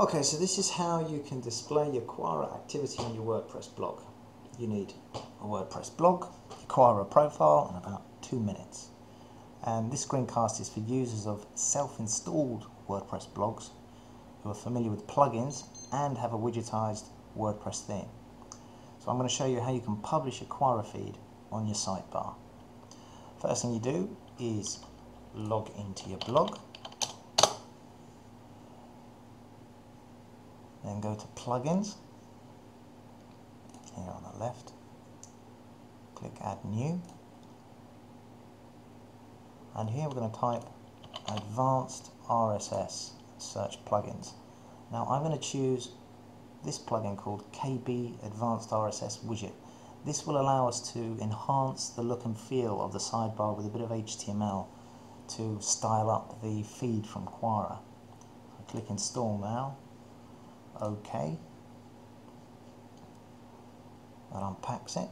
Okay, so this is how you can display your Quora activity on your WordPress blog. You need a WordPress blog, your Quora profile, and about two minutes. And this screencast is for users of self-installed WordPress blogs who are familiar with plugins and have a widgetized WordPress theme. So I'm going to show you how you can publish a Quora feed on your sidebar. First thing you do is log into your blog Then go to plugins, here on the left, click add new, and here we're going to type advanced RSS search plugins. Now I'm going to choose this plugin called KB Advanced RSS Widget. This will allow us to enhance the look and feel of the sidebar with a bit of HTML to style up the feed from Quora. I click install now OK. That unpacks it.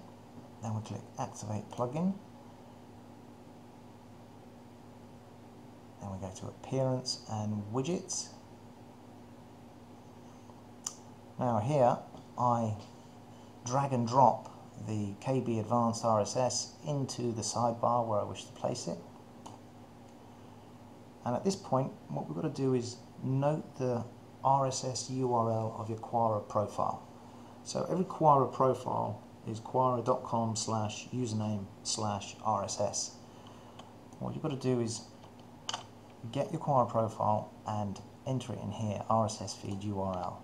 Then we click Activate Plugin. Then we go to Appearance and Widgets. Now here I drag and drop the KB Advanced RSS into the sidebar where I wish to place it. And at this point what we've got to do is note the RSS URL of your Quora profile. So every Quora profile is quora.com slash username slash RSS. What you've got to do is get your Quora profile and enter it in here, RSS feed URL.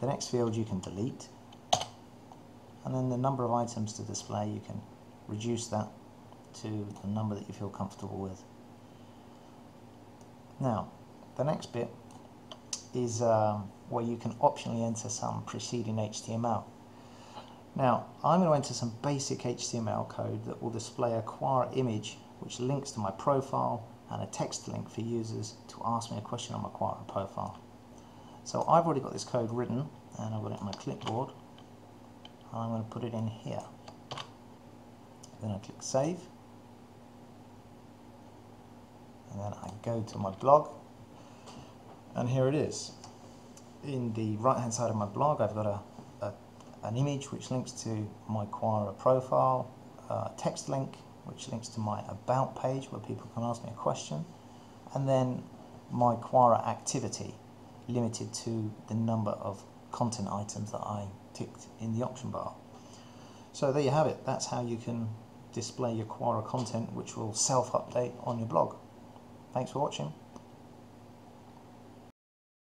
The next field you can delete and then the number of items to display you can reduce that to the number that you feel comfortable with. Now the next bit is um, where you can optionally enter some preceding HTML. Now, I'm going to enter some basic HTML code that will display a Quora image which links to my profile and a text link for users to ask me a question on my Quora profile. So I've already got this code written and I've got it on my clipboard and I'm going to put it in here. Then I click save and then I go to my blog and here it is. In the right hand side of my blog I've got a, a an image which links to my Quora profile, a text link which links to my about page where people can ask me a question, and then my Quora activity limited to the number of content items that I ticked in the option bar. So there you have it. That's how you can display your Quora content which will self-update on your blog. Thanks for watching.